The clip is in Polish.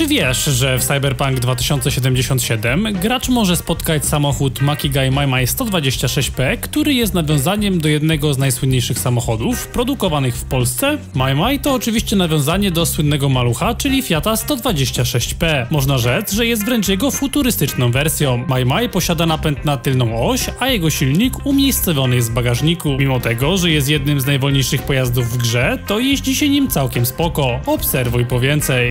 Czy wiesz, że w Cyberpunk 2077 gracz może spotkać samochód Makigai Maimai 126P, który jest nawiązaniem do jednego z najsłynniejszych samochodów produkowanych w Polsce? Maimai to oczywiście nawiązanie do słynnego malucha, czyli Fiata 126P. Można rzec, że jest wręcz jego futurystyczną wersją. Maimai posiada napęd na tylną oś, a jego silnik umiejscowiony jest w bagażniku. Mimo tego, że jest jednym z najwolniejszych pojazdów w grze, to jeździ się nim całkiem spoko. Obserwuj po więcej.